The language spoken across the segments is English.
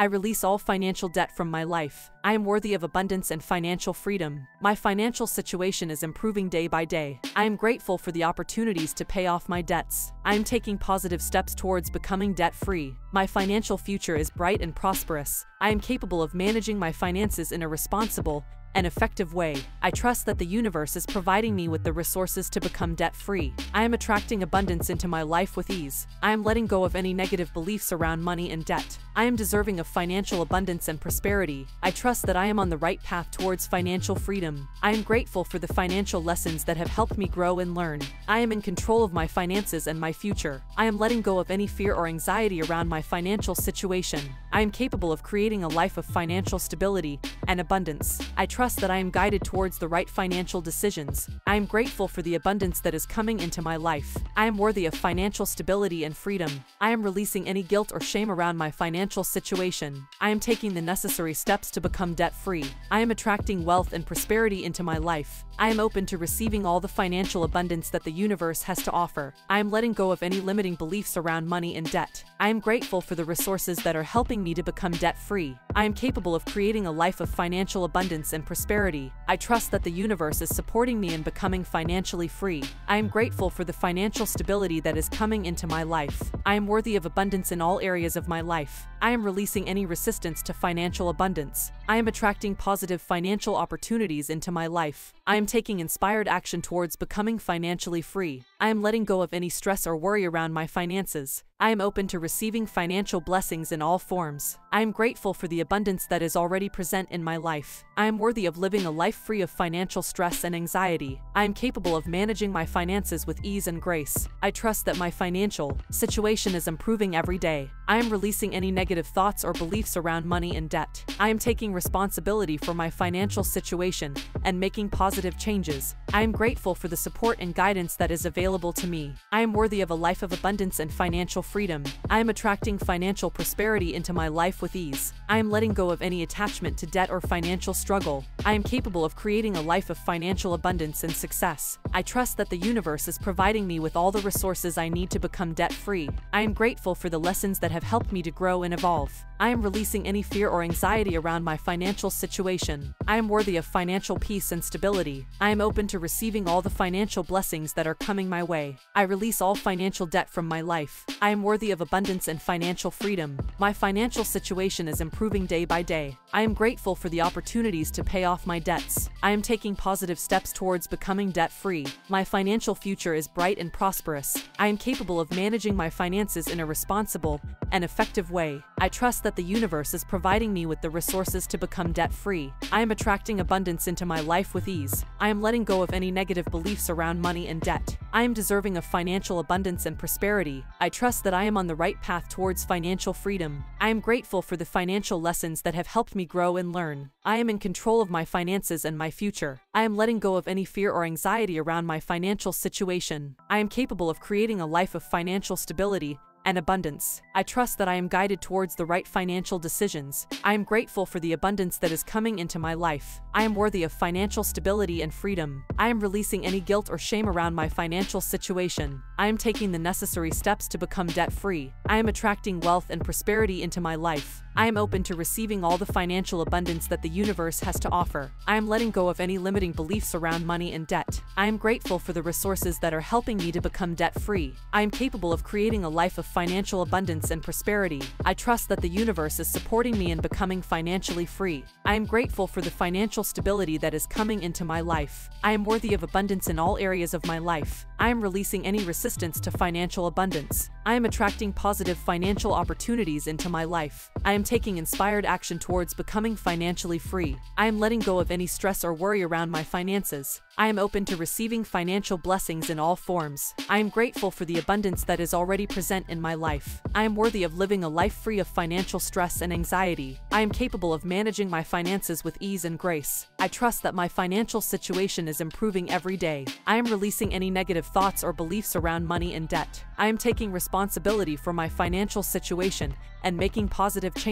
I release all financial debt from my life. I am worthy of abundance and financial freedom. My financial situation is improving day by day. I am grateful for the opportunities to pay off my debts. I am taking positive steps towards becoming debt free. My financial future is bright and prosperous. I am capable of managing my finances in a responsible, an effective way. I trust that the universe is providing me with the resources to become debt free. I am attracting abundance into my life with ease. I am letting go of any negative beliefs around money and debt. I am deserving of financial abundance and prosperity. I trust that I am on the right path towards financial freedom. I am grateful for the financial lessons that have helped me grow and learn. I am in control of my finances and my future. I am letting go of any fear or anxiety around my financial situation. I am capable of creating a life of financial stability and abundance. I trust that I am guided towards the right financial decisions. I am grateful for the abundance that is coming into my life. I am worthy of financial stability and freedom. I am releasing any guilt or shame around my financial situation. I am taking the necessary steps to become debt free. I am attracting wealth and prosperity into my life. I am open to receiving all the financial abundance that the universe has to offer. I am letting go of any limiting beliefs around money and debt. I am grateful for the resources that are helping me to become debt free. I am capable of creating a life of financial abundance and prosperity. I trust that the universe is supporting me in becoming financially free. I am grateful for the financial stability that is coming into my life. I am worthy of abundance in all areas of my life. I am releasing any resistance to financial abundance. I am attracting positive financial opportunities into my life. I am taking inspired action towards becoming financially free. I am letting go of any stress or worry around my finances. I am open to receiving financial blessings in all forms. I am grateful for the abundance that is already present in my life. I am worthy of living a life free of financial stress and anxiety. I am capable of managing my finances with ease and grace. I trust that my financial situation is improving every day. I am releasing any negative thoughts or beliefs around money and debt. I am taking responsibility for my financial situation and making positive changes. I am grateful for the support and guidance that is available to me. I am worthy of a life of abundance and financial freedom. I am attracting financial prosperity into my life with ease. I am letting go of any attachment to debt or financial struggle. I am capable of creating a life of financial abundance and success. I trust that the universe is providing me with all the resources I need to become debt free. I am grateful for the lessons that have helped me to grow and evolve. I am releasing any fear or anxiety around my financial situation. I am worthy of financial peace and stability. I am open to receiving all the financial blessings that are coming my way. I release all financial debt from my life. I am worthy of abundance and financial freedom. My financial situation is improving day by day. I am grateful for the opportunities to pay off my debts. I am taking positive steps towards becoming debt free. My financial future is bright and prosperous. I am capable of managing my finances in a responsible and effective way. I trust that the universe is providing me with the resources to become debt free. I am attracting abundance into my life with ease. I am letting go of any negative beliefs around money and debt. I am deserving of financial abundance and prosperity. I trust that I am on the right path towards financial freedom. I am grateful for the financial lessons that have helped me grow and learn. I am in control of my finances and my future. I am letting go of any fear or anxiety around my financial situation. I am capable of creating a life of financial stability and abundance. I trust that I am guided towards the right financial decisions. I am grateful for the abundance that is coming into my life. I am worthy of financial stability and freedom. I am releasing any guilt or shame around my financial situation. I am taking the necessary steps to become debt free. I am attracting wealth and prosperity into my life. I am open to receiving all the financial abundance that the universe has to offer. I am letting go of any limiting beliefs around money and debt. I am grateful for the resources that are helping me to become debt free. I am capable of creating a life of financial abundance and prosperity. I trust that the universe is supporting me in becoming financially free. I am grateful for the financial stability that is coming into my life. I am worthy of abundance in all areas of my life. I am releasing any resistance to financial abundance. I am attracting positive financial opportunities into my life. I am taking inspired action towards becoming financially free. I am letting go of any stress or worry around my finances. I am open to receiving financial blessings in all forms. I am grateful for the abundance that is already present in my life. I am worthy of living a life free of financial stress and anxiety. I am capable of managing my finances with ease and grace. I trust that my financial situation is improving every day. I am releasing any negative thoughts or beliefs around money and debt. I am taking responsibility for my financial situation and making positive changes.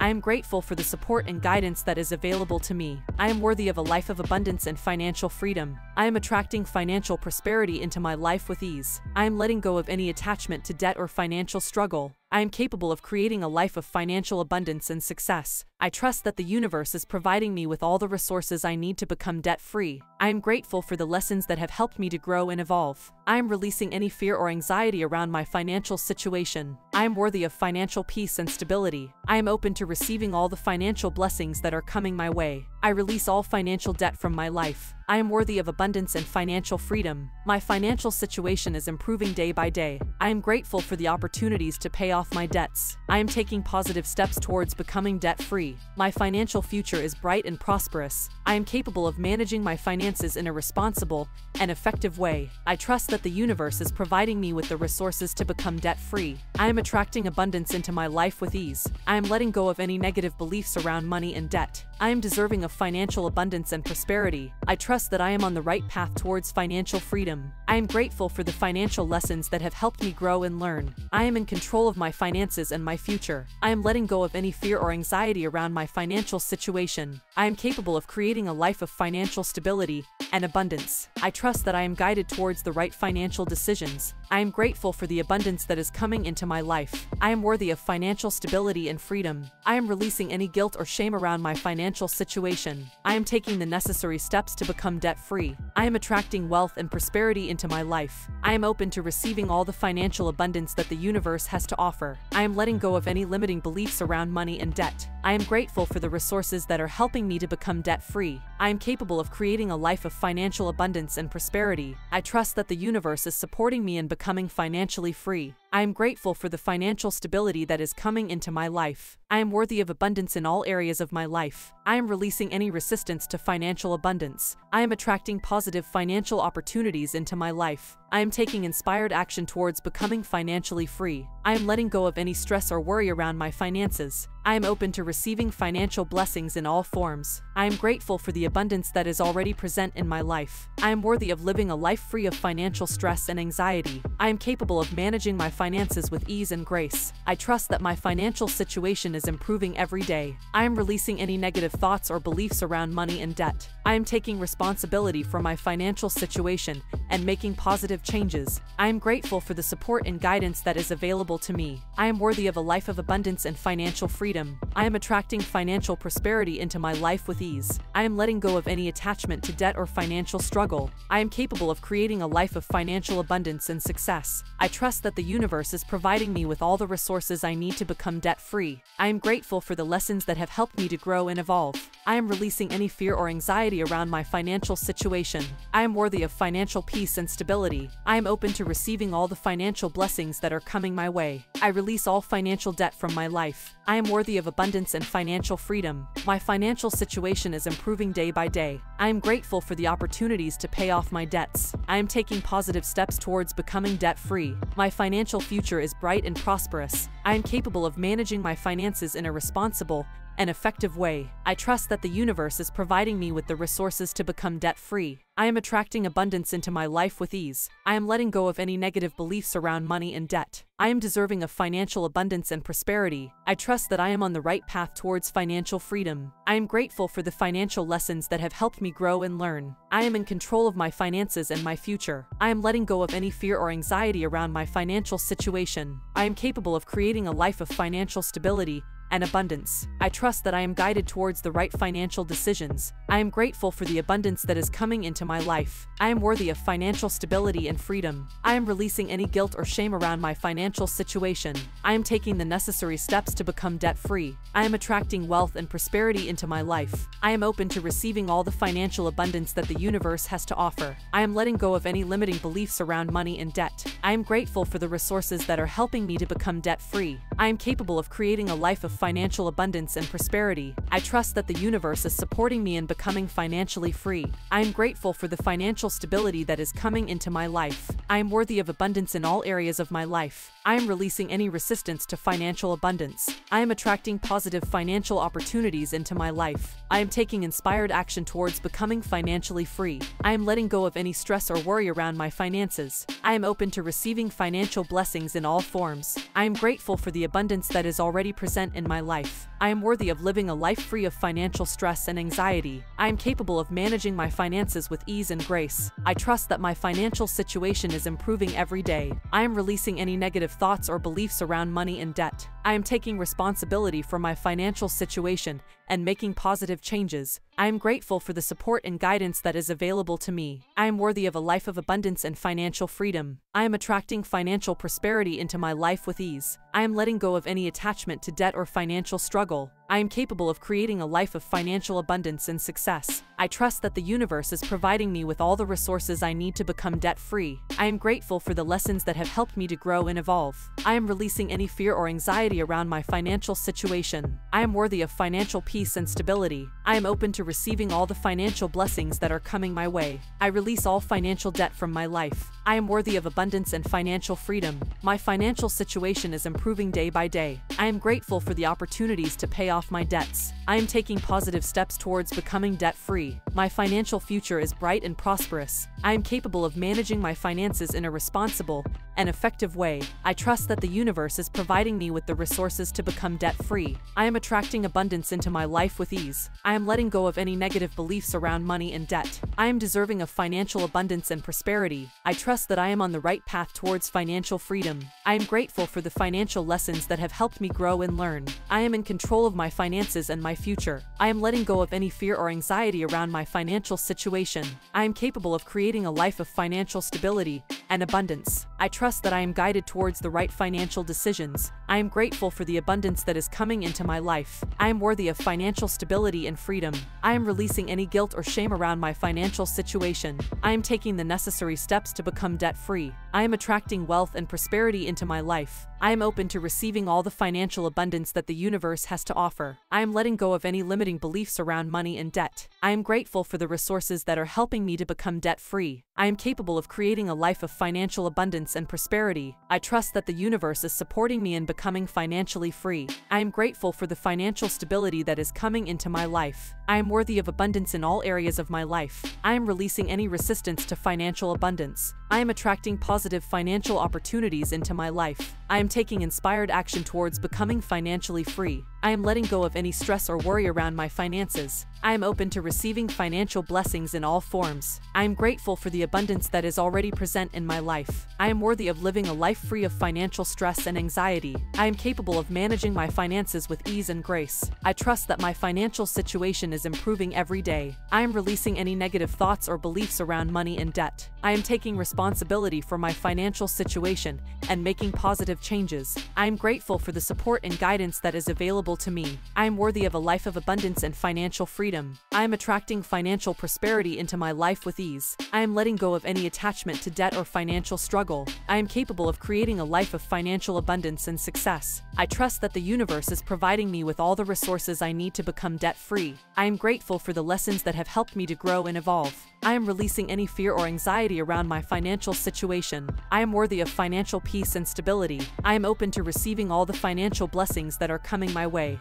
I am grateful for the support and guidance that is available to me. I am worthy of a life of abundance and financial freedom. I am attracting financial prosperity into my life with ease. I am letting go of any attachment to debt or financial struggle. I am capable of creating a life of financial abundance and success. I trust that the universe is providing me with all the resources I need to become debt free. I am grateful for the lessons that have helped me to grow and evolve. I am releasing any fear or anxiety around my financial situation. I am worthy of financial peace and stability. I am open to receiving all the financial blessings that are coming my way. I release all financial debt from my life. I am worthy of abundance and financial freedom. My financial situation is improving day by day. I am grateful for the opportunities to pay off my debts. I am taking positive steps towards becoming debt free. My financial future is bright and prosperous. I am capable of managing my finances in a responsible and effective way. I trust that the universe is providing me with the resources to become debt free. I am attracting abundance into my life with ease. I am letting go of any negative beliefs around money and debt. I am deserving of financial abundance and prosperity. I trust that I am on the right path towards financial freedom. I am grateful for the financial lessons that have helped me grow and learn. I am in control of my finances and my future. I am letting go of any fear or anxiety around my financial situation. I am capable of creating a life of financial stability and abundance. I trust that I am guided towards the right financial decisions. I am grateful for the abundance that is coming into my life. I am worthy of financial stability and freedom. I am releasing any guilt or shame around my financial situation. I am taking the necessary steps to become debt free. I am attracting wealth and prosperity into my life. I am open to receiving all the financial abundance that the universe has to offer. I am letting go of any limiting beliefs around money and debt. I am grateful for the resources that are helping me to become debt free. I am capable of creating a life of financial abundance and prosperity. I trust that the universe is supporting me in becoming financially free. I am grateful for the financial stability that is coming into my life. I am worthy of abundance in all areas of my life. I am releasing any resistance to financial abundance. I am attracting positive financial opportunities into my life. I am taking inspired action towards becoming financially free. I am letting go of any stress or worry around my finances. I am open to receiving financial blessings in all forms. I am grateful for the abundance that is already present in my life. I am worthy of living a life free of financial stress and anxiety. I am capable of managing my finances with ease and grace. I trust that my financial situation is improving every day. I am releasing any negative thoughts or beliefs around money and debt. I am taking responsibility for my financial situation and making positive changes. I am grateful for the support and guidance that is available to me. I am worthy of a life of abundance and financial freedom. I am attracting financial prosperity into my life with ease. I am letting go of any attachment to debt or financial struggle. I am capable of creating a life of financial abundance and success. I trust that the universe is providing me with all the resources I need to become debt free. I am grateful for the lessons that have helped me to grow and evolve. I am releasing any fear or anxiety around my financial situation. I am worthy of financial peace and stability. I am open to receiving all the financial blessings that are coming my way. I release all financial debt from my life. I am worthy of abundance and financial freedom. My financial situation is improving day by day. I am grateful for the opportunities to pay off my debts. I am taking positive steps towards becoming debt free. My financial future is bright and prosperous. I am capable of managing my finances in a responsible an effective way. I trust that the universe is providing me with the resources to become debt free. I am attracting abundance into my life with ease. I am letting go of any negative beliefs around money and debt. I am deserving of financial abundance and prosperity. I trust that I am on the right path towards financial freedom. I am grateful for the financial lessons that have helped me grow and learn. I am in control of my finances and my future. I am letting go of any fear or anxiety around my financial situation. I am capable of creating a life of financial stability and abundance. I trust that I am guided towards the right financial decisions. I am grateful for the abundance that is coming into my life. I am worthy of financial stability and freedom. I am releasing any guilt or shame around my financial situation. I am taking the necessary steps to become debt free. I am attracting wealth and prosperity into my life. I am open to receiving all the financial abundance that the universe has to offer. I am letting go of any limiting beliefs around money and debt. I am grateful for the resources that are helping me to become debt free. I am capable of creating a life of financial abundance and prosperity. I trust that the universe is supporting me in becoming financially free. I am grateful for the financial stability that is coming into my life. I am worthy of abundance in all areas of my life. I am releasing any resistance to financial abundance. I am attracting positive financial opportunities into my life. I am taking inspired action towards becoming financially free. I am letting go of any stress or worry around my finances. I am open to receiving financial blessings in all forms. I am grateful for the abundance that is already present in my life. I am worthy of living a life free of financial stress and anxiety. I am capable of managing my finances with ease and grace. I trust that my financial situation is improving every day. I am releasing any negative thoughts or beliefs around money and debt. I am taking responsibility for my financial situation and making positive changes. I am grateful for the support and guidance that is available to me. I am worthy of a life of abundance and financial freedom. I am attracting financial prosperity into my life with ease. I am letting go of any attachment to debt or financial struggle. I am capable of creating a life of financial abundance and success. I trust that the universe is providing me with all the resources I need to become debt free. I am grateful for the lessons that have helped me to grow and evolve. I am releasing any fear or anxiety around my financial situation. I am worthy of financial peace and stability. I am open to receiving all the financial blessings that are coming my way. I release all financial debt from my life. I am worthy of abundance and financial freedom. My financial situation is improving day by day. I am grateful for the opportunities to pay off my debts. I am taking positive steps towards becoming debt free. My financial future is bright and prosperous. I am capable of managing my finances in a responsible and effective way. I trust that the universe is providing me with the resources to become debt free. I am attracting abundance into my life with ease. I am letting go of any negative beliefs around money and debt. I am deserving of financial abundance and prosperity. I trust that I am on the right path towards financial freedom. I am grateful for the financial lessons that have helped me grow and learn. I am in control of my finances and my future. I am letting go of any fear or anxiety around my financial situation. I am capable of creating a life of financial stability and abundance. I trust that I am guided towards the right financial decisions. I am grateful for the abundance that is coming into my life. I am worthy of financial stability and freedom. I am releasing any guilt or shame around my financial situation. I am taking the necessary steps to become debt free. I am attracting wealth and prosperity into my life. I am open to receiving all the financial abundance that the universe has to offer. I am letting go of any limiting beliefs around money and debt. I am grateful for the resources that are helping me to become debt free. I am capable of creating a life of financial abundance and prosperity. I trust that the universe is supporting me in becoming financially free. I am grateful for the financial stability that is coming into my life. I am worthy of abundance in all areas of my life. I am releasing any resistance to financial abundance. I am attracting positive financial opportunities into my life. I am taking inspired action towards becoming financially free. I am letting go of any stress or worry around my finances. I am open to receiving financial blessings in all forms. I am grateful for the abundance that is already present in my life. I am worthy of living a life free of financial stress and anxiety. I am capable of managing my finances with ease and grace. I trust that my financial situation is improving every day. I am releasing any negative thoughts or beliefs around money and debt. I am taking responsibility for my financial situation and making positive changes. I am grateful for the support and guidance that is available to me. I am worthy of a life of abundance and financial freedom. I am attracting financial prosperity into my life with ease. I am letting go of any attachment to debt or financial struggle. I am capable of creating a life of financial abundance and success. I trust that the universe is providing me with all the resources I need to become debt free. I am grateful for the lessons that have helped me to grow and evolve. I am releasing any fear or anxiety around my financial situation. I am worthy of financial peace and stability. I am open to receiving all the financial blessings that are coming my way.